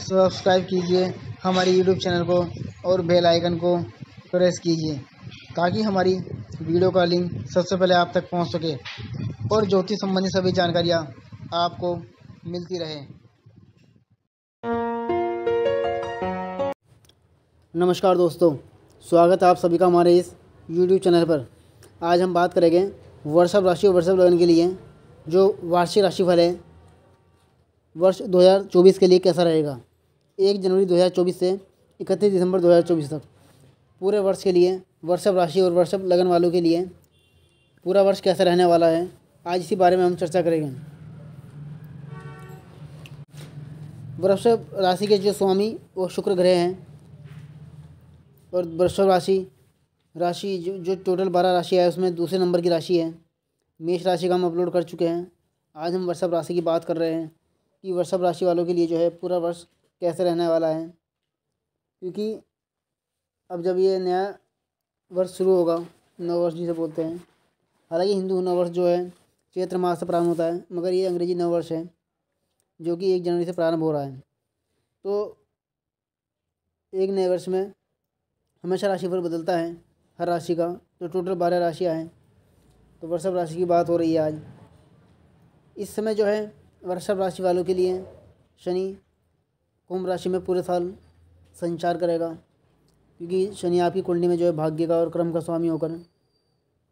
Subscribe कीजिए हमारे YouTube channel को और बेल आइकन को प्रेस कीजिए, ताकि हमारी वीडियो का लिंक सबसे पहले आप तक पहुँच सके और ज्योतिष संबंधी सभी जानकारियाँ आपको मिलती रहे। नमस्कार दोस्तों, स्वागत है आप सभी का हमारे इस यूट्यूब चैनल पर। आज हम बात करेंगे वर्षभ राशि और वर्षभ लगन के लिए, जो वार्षिक राशिफल है। वर्ष 2024 के लिए कैसा रहेगा? एक जनवरी 2024 से इकतीस दिसंबर 2024 तक। पूरे वर्ष के लिए, वर्षभ राशि और वर्षभ लगन वालों के लिए पूरा वर्ष कैसा रहने वाला है, आज इसी बारे में हम चर्चा करेंगे। वृषभ राशि के जो स्वामी, वो शुक्र ग्रह हैं और वृषभ राशि राशि जो जो टोटल बारह राशि है, उसमें दूसरे नंबर की राशि है। मेष राशि का हम अपलोड कर चुके हैं। आज हम वृषभ राशि की बात कर रहे हैं कि वृषभ राशि वालों के लिए जो है पूरा वर्ष कैसे रहने वाला है? क्योंकि अब जब ये नया वर्ष शुरू होगा नव वर्ष जिसे बोलते हैं, हालाँकि हिंदू नव वर्ष जो है, चैत्र मास से प्रारंभ होता है, मगर ये अंग्रेज़ी नव वर्ष है, जो कि एक जनवरी से प्रारंभ हो रहा है। तो एक नए वर्ष में हमेशा राशिफल बदलता है, हर राशि का, जो टोटल बारह राशियाँ हैं। तो वृषभ राशि की बात हो रही है आज। इस समय जो है, वृषभ राशि वालों के लिए शनि कुंभ राशि में पूरे साल संचार करेगा, क्योंकि शनि आपकी कुंडली में जो है भाग्य का और क्रम का स्वामी होकर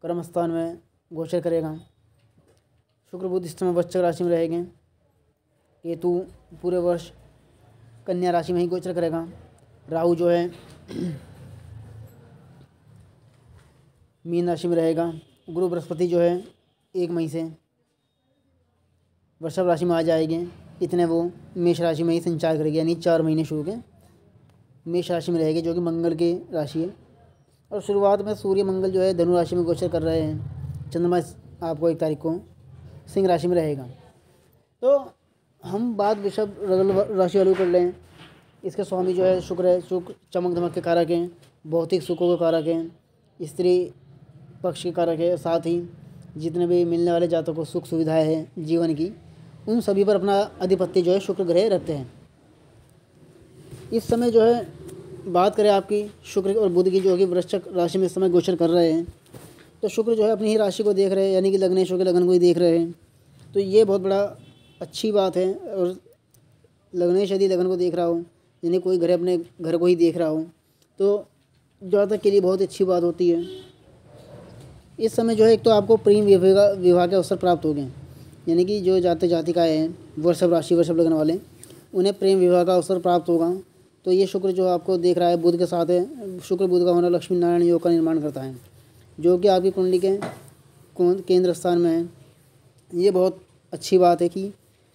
कर्म स्थान में गोचर करेगा। शुक्र बुद्ध इस समय वृश्चिक राशि में रहेंगे। केतु पूरे वर्ष कन्या राशि में ही गोचर करेगा। राहु जो है मीन राशि में रहेगा। गुरु बृहस्पति जो है एक मई से वृषभ राशि में आ जाएँगे। इतने वो मेष राशि में ही संचार करेगी, यानी चार महीने शुरू के मेष राशि में रहेगी, जो कि मंगल की राशि है। और शुरुआत में सूर्य, मंगल जो है, धनु राशि में गोचर कर रहे हैं। चंद्रमा आपको एक तारीख को सिंह राशि में रहेगा। तो हम बात वृषभ राशि वालों कर लें। इसके स्वामी जो है, शुक्र है, शुक्र, चमक धमक के कारक हैं, भौतिक सुखों के कारक हैं, स्त्री पक्ष के कारक है, साथ ही जितने भी मिलने वाले जातों को सुख सुविधाएँ हैं जीवन की। उन सभी पर अपना अधिपत्य जो है शुक्र ग्रह रखते हैं। इस समय जो है, बात करें आपकी शुक्र और बुध की जो कि वृश्चिक राशि में इस समय गोचर कर रहे हैं। तो शुक्र जो है अपनी ही राशि को देख रहे हैं, यानी कि लग्नेश्वर के लगन को ही देख रहे हैं। तो ये बहुत बड़ा अच्छी बात है और लग्नेश यदि लगन को देख रहा हो, यानी कोई घर अपने घर को ही देख रहा हो तो ज़्यादातर के लिए बहुत अच्छी बात होती है। इस समय जो है, एक तो आपको प्रेम विवाह के अवसर प्राप्त हो गए। यानी कि जो जाति जातिकाएँ हैं वर्षभ राशि वर्षभ लगने वाले उन्हें प्रेम विवाह का अवसर प्राप्त होगा। तो ये शुक्र जो आपको देख रहा है, बुध के साथ है, शुक्र बुध का होना लक्ष्मी नारायण योग का निर्माण करता है, जो कि आपकी कुंडली के केंद्र स्थान में है। ये बहुत अच्छी बात है कि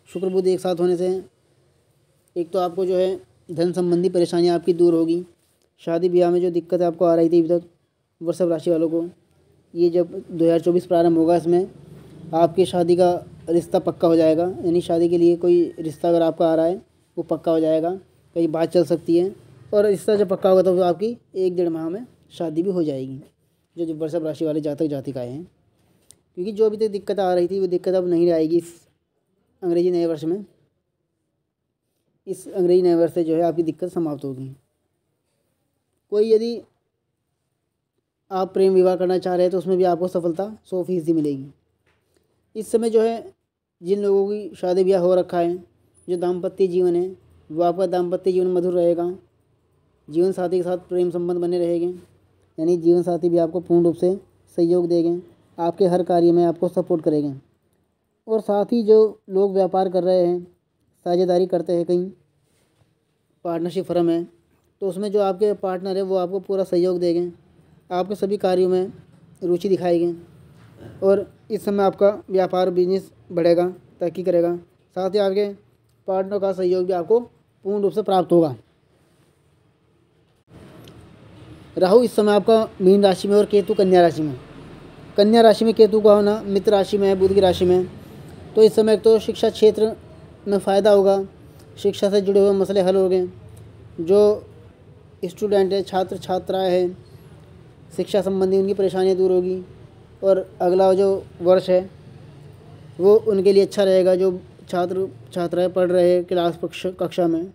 शुक्र बुध एक साथ होने से एक तो आपको जो है, धन संबंधी परेशानियाँ आपकी दूर होगी। शादी ब्याह में जो दिक्कत आपको आ रही थी अभी तक वृषभ राशि वालों को, ये जब 2024 प्रारंभ होगा इसमें, आपकी शादी का रिश्ता पक्का हो जाएगा। यानी शादी के लिए कोई रिश्ता अगर आपका आ रहा है, वो पक्का हो जाएगा। कहीं बात चल सकती है। और रिश्ता जब पक्का होगा तो आपकी एक डेढ़ माह में शादी भी हो जाएगी, जो जो वृषभ राशि वाले जातक जातिकाएँ हैं। क्योंकि जो अभी तक दिक्कत आ रही थी, वो दिक्कत अब नहीं आएगी इस अंग्रेज़ी नए वर्ष में। इस अंग्रेज़ी नए वर्ष से जो है, आपकी दिक्कत समाप्त होगी। कोई यदि आप प्रेम विवाह करना चाह रहे हैं तो उसमें भी आपको सफलता सौ फ़ीसदी मिलेगी। इस समय जो है जिन लोगों की शादी ब्याह हो रखा है, जो दाम्पत्य जीवन है, वो आपका दाम्पत्य जीवन मधुर रहेगा। जीवन साथी के साथ प्रेम संबंध बने रहेंगे। यानी जीवन साथी भी आपको पूर्ण रूप से सहयोग देंगे। आपके हर कार्य में आपको सपोर्ट करेंगे। और साथ ही जो लोग व्यापार कर रहे हैं, साझेदारी करते हैं कहीं पार्टनरशिप फर्म है तो उसमें जो आपके पार्टनर है, वो आपको पूरा सहयोग देंगे। आपके सभी कार्यों में रुचि दिखाएगी। और इस समय आपका व्यापार बिज़नेस बढ़ेगा, तरक्की करेगा। साथ ही आपके पार्टनर का सहयोग भी आपको पूर्ण रूप से प्राप्त होगा। राहु, इस समय आपका मीन राशि में और केतु कन्या राशि में। कन्या राशि में केतु का होना मित्र राशि में है, बुध की राशि में तो इस समय तो शिक्षा क्षेत्र में फ़ायदा होगा। शिक्षा से जुड़े हुए मसले हल हो गए। जो स्टूडेंट है छात्र छात्राएँ हैं, शिक्षा संबंधी उनकी परेशानियाँ दूर होगी। और अगला जो वर्ष है, वो उनके लिए अच्छा रहेगा जो छात्र, छात्राएँ पढ़ रहे हैं क्लास कक्षा में।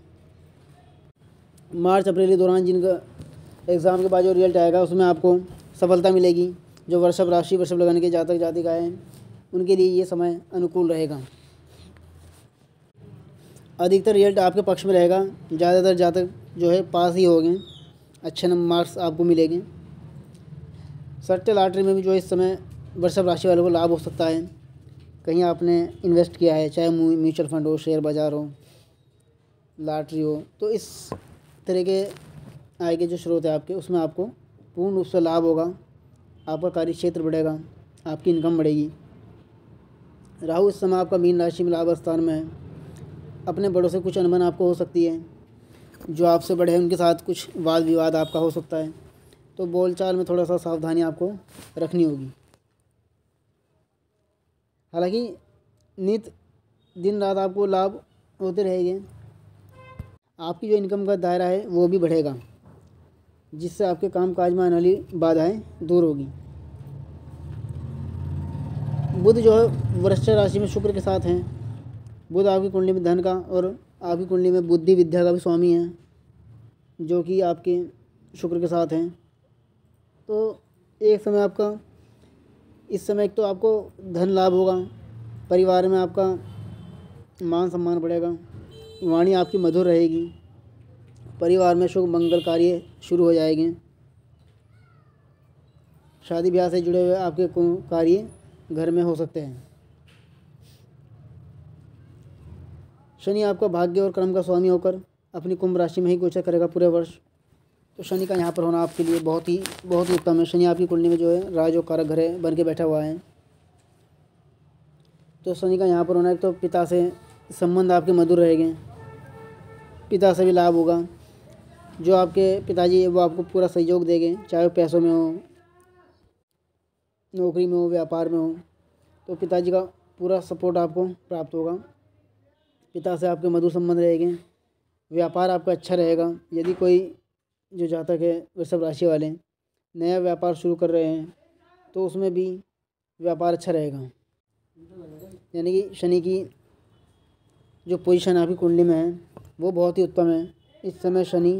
मार्च, अप्रैल के दौरान जिनका एग्ज़ाम के बाद जो रिज़ल्ट आएगा, उसमें आपको सफलता मिलेगी। जो वर्षभ राशि, वर्षभ लगाने के जातक, जातिकाएँ हैं, उनके लिए ये समय अनुकूल रहेगा। अधिकतर रिज़ल्ट आपके पक्ष में रहेगा। ज़्यादातर जातक जो है पास ही हो गए अच्छे नंबर मार्क्स आपको मिलेंगे। सट्टे लॉटरी में भी जो इस समय वृषभ राशि वालों को लाभ हो सकता है। कहीं आपने इन्वेस्ट किया है, चाहे म्यूचुअल फंड हो, शेयर बाज़ार हो, लॉटरी हो तो इस तरह के आय के जो स्रोत है आपके, उसमें आपको पूर्ण रूप से लाभ होगा, आपका कार्य क्षेत्र बढ़ेगा, आपकी इनकम बढ़ेगी। राहु इस समय आपका मीन राशि में लाभ स्थान में है। अपने बड़ों से कुछ अनबन आपको हो सकती है। जो आपसे बड़े हैं, उनके साथ कुछ वाद विवाद आपका हो सकता है। तो बोलचाल में थोड़ा सा सावधानी आपको रखनी होगी। हालाँकि नित दिन रात आपको लाभ होते रहेंगे। आपकी जो इनकम का दायरा है, वो भी बढ़ेगा, जिससे आपके काम काज में आने वाली बाधाएँ दूर होगी। बुध जो है वृश्च राशि में शुक्र के साथ हैं। बुध आपकी कुंडली में धन का और आपकी कुंडली में बुद्धि विद्या का भी स्वामी है, जो कि आपके शुक्र के साथ हैं। तो एक समय आपका, इस समय एक तो आपको धन लाभ होगा, परिवार में आपका मान सम्मान बढ़ेगा, वाणी आपकी मधुर रहेगी, परिवार में शुभ मंगल कार्य शुरू हो जाएँगे। शादी ब्याह से जुड़े हुए आपके कार्य घर में हो सकते हैं। शनि आपका भाग्य और कर्म का स्वामी होकर अपनी कुंभ राशि में ही गोचर करेगा पूरे वर्ष। तो शनि का यहाँ पर होना आपके लिए बहुत ही बहुत ही उत्तम है। शनि आपकी कुंडली में जो है राज और कारक घर है, बन के बैठा हुआ है। तो शनि का यहाँ पर होना है तो पिता से संबंध आपके मधुर रहेंगे। पिता से भी लाभ होगा। जो आपके पिताजी वो आपको पूरा सहयोग देंगे, चाहे वो पैसों में हो, नौकरी में हो, व्यापार में हो। तो पिताजी का पूरा सपोर्ट आपको प्राप्त होगा। पिता से आपके मधुर संबंध रहेंगे। व्यापार आपका अच्छा रहेगा। यदि कोई जो जातक है वृषभ राशि वाले नया व्यापार शुरू कर रहे हैं तो उसमें भी व्यापार अच्छा रहेगा। यानी कि शनि की जो पोजीशन आपकी कुंडली में है, वो बहुत ही उत्तम है। इस समय शनि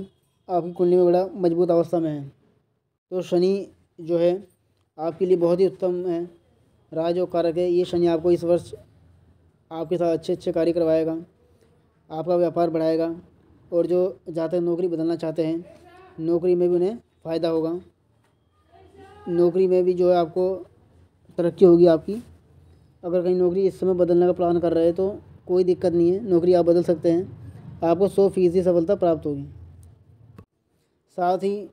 आपकी कुंडली में बड़ा मज़बूत अवस्था में है। तो शनि जो है, आपके लिए बहुत ही उत्तम है। राज और कारक है, ये शनि आपको इस वर्ष आपके साथ अच्छे अच्छे कार्य करवाएगा। आपका व्यापार बढ़ाएगा और जो जहाँ तक नौकरी बदलना चाहते हैं नौकरी में भी उन्हें फ़ायदा होगा। नौकरी में भी जो है आपको तरक्की होगी आपकी। अगर कहीं नौकरी इस समय बदलने का प्लान कर रहे हैं तो कोई दिक्कत नहीं है, नौकरी आप बदल सकते हैं। आपको सौ फ़ीसदी सफलता प्राप्त होगी। साथ ही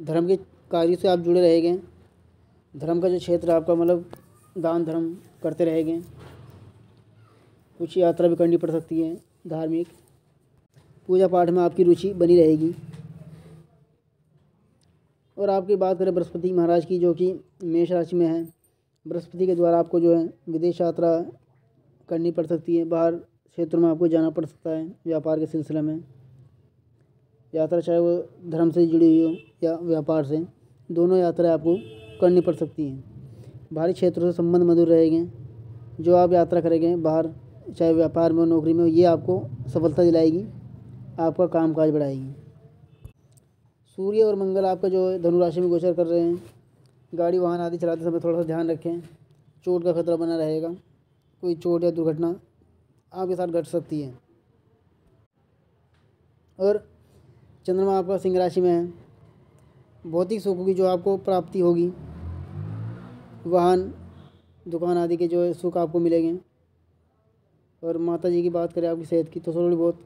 धर्म के कार्य से आप जुड़े रहेंगे धर्म का जो क्षेत्र आपका मतलब दान धर्म करते रहेंगे कुछ यात्रा भी करनी पड़ सकती है धार्मिक। पूजा पाठ में आपकी रुचि बनी रहेगी। और आपकी बात करें बृहस्पति महाराज की, जो कि मेष राशि में है, बृहस्पति के द्वारा आपको जो है विदेश यात्रा करनी पड़ सकती है, बाहर क्षेत्रों में आपको जाना पड़ सकता है, व्यापार के सिलसिले में। यात्रा चाहे वो धर्म से जुड़ी हुई हो या व्यापार से, दोनों यात्राएँ आपको करनी पड़ सकती हैं। बाहरी क्षेत्रों से संबंध मधुर रहेंगे, जो आप यात्रा करेंगे, बाहर चाहे व्यापार में हो, नौकरी में हो, ये आपको सफलता दिलाएगी, आपका काम काज बढ़ाएगी। सूर्य और मंगल आपका जो है, धनुराशि में गोचर कर रहे हैं। गाड़ी वाहन आदि चलाते समय थोड़ा सा ध्यान रखें। चोट का खतरा बना रहेगा। कोई चोट या दुर्घटना आपके साथ घट सकती है। और चंद्रमा आपका सिंह राशि में है। भौतिक सुखों की जो आपको प्राप्ति होगी, वाहन, दुकान आदि के जो है, सुख आपको मिलेंगे। और माता जी की बात करें आपकी सेहत की तो थोड़ी बहुत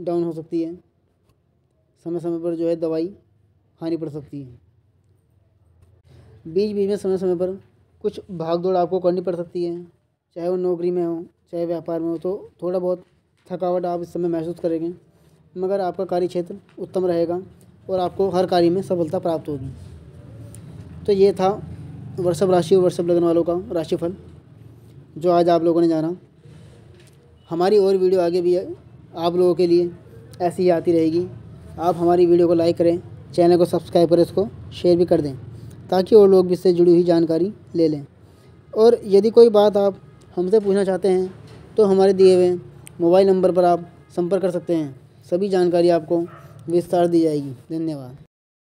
डाउन हो सकती है। समय समय पर जो है दवाई खानी पड़ सकती है। बीच बीच में समय समय पर कुछ भाग दौड़ आपको करनी पड़ सकती है। चाहे वो नौकरी में हो, चाहे व्यापार में हो तो थोड़ा बहुत थकावट आप इस समय महसूस करेंगे। मगर आपका कार्य क्षेत्र उत्तम रहेगा और आपको हर कार्य में सफलता प्राप्त होगी। तो ये था वर्षभ राशि और वर्षभ लगन वालों का राशिफल, जो आज आप लोगों ने जाना। हमारी और वीडियो आगे भी आप लोगों के लिए ऐसी ही आती रहेगी। आप हमारी वीडियो को लाइक करें, चैनल को सब्सक्राइब करें, इसको शेयर भी कर दें, ताकि और लोग भी इससे जुड़ी हुई जानकारी ले लें। और यदि कोई बात आप हमसे पूछना चाहते हैं तो हमारे दिए हुए मोबाइल नंबर पर आप संपर्क कर सकते हैं। सभी जानकारी आपको विस्तार दी जाएगी। धन्यवाद।